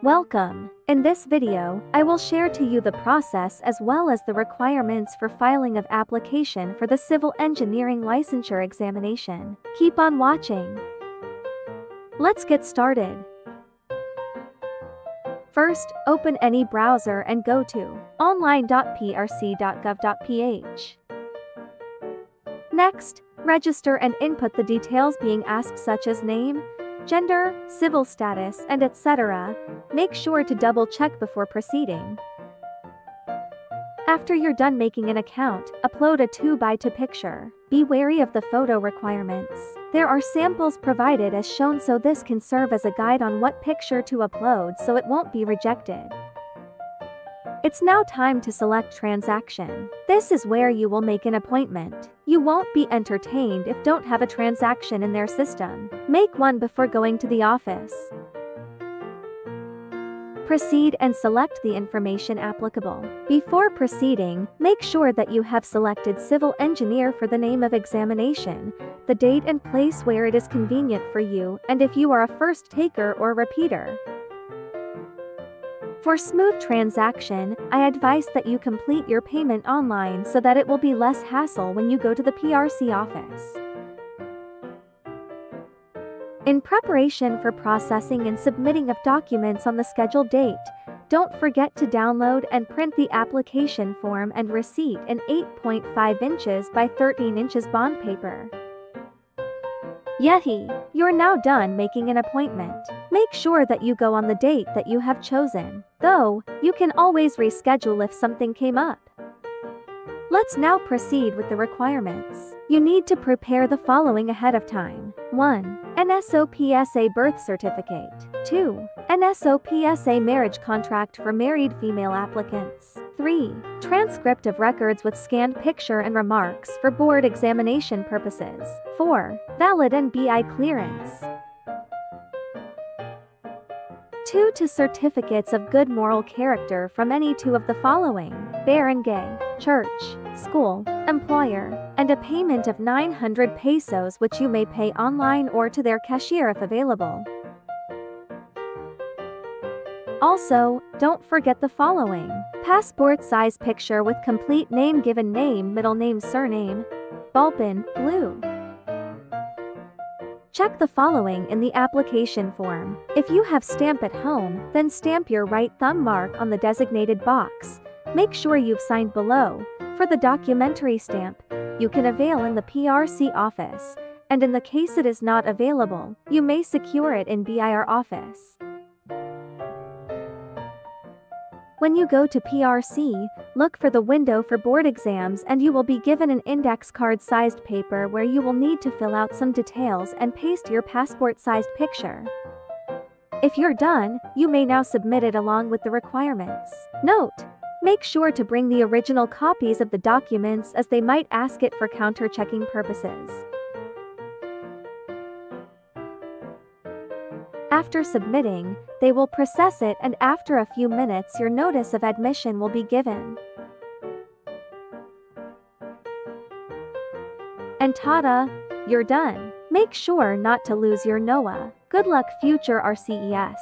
Welcome. In this video, I will share to you the process as well as the requirements for filing of application for the Civil Engineering Licensure Examination. Keep on watching. Let's get started. First, open any browser and go to online.prc.gov.ph. Next, register and input the details being asked such as name, gender, civil status, and etc. Make sure to double check before proceeding. After you're done making an account, upload a 2x2 picture. Be wary of the photo requirements. There are samples provided as shown so this can serve as a guide on what picture to upload so it won't be rejected. It's now time to select transaction. This is where you will make an appointment. You won't be entertained if don't have a transaction in their system. Make one before going to the office. Proceed and select the information applicable. Before proceeding, make sure that you have selected civil engineer for the name of examination, the date and place where it is convenient for you, and if you are a first taker or repeater. For smooth transaction, I advise that you complete your payment online so that it will be less hassle when you go to the PRC office. In preparation for processing and submitting of documents on the scheduled date, don't forget to download and print the application form and receipt in 8.5 inches by 13 inches bond paper. Yeti, you're now done making an appointment. Make sure that you go on the date that you have chosen, though, you can always reschedule if something came up. Let's now proceed with the requirements. You need to prepare the following ahead of time. 1. An SOPSA birth certificate. 2. An SOPSA marriage contract for married female applicants. 3. Transcript of records with scanned picture and remarks for board examination purposes. 4. Valid NBI clearance. 2 to certificates of good moral character from any two of the following barangay, church, school, employer, and a payment of 900 pesos which you may pay online or to their cashier if available. Also, don't forget the following passport size picture with complete name given name middle name surname, ballpen, blue. Check the following in the application form. If you have stamp at home, then stamp your right thumb mark on the designated box. Make sure you've signed below. For the documentary stamp, you can avail in the PRC office, and in the case it is not available, you may secure it in BIR office. When you go to PRC, look for the window for board exams and you will be given an index card sized paper where you will need to fill out some details and paste your passport sized picture. If you're done, you may now submit it along with the requirements. Note, make sure to bring the original copies of the documents as they might ask it for counter-checking purposes. After submitting, they will process it and after a few minutes your notice of admission will be given. And tada, you're done. Make sure not to lose your NOA. Good luck future RCES.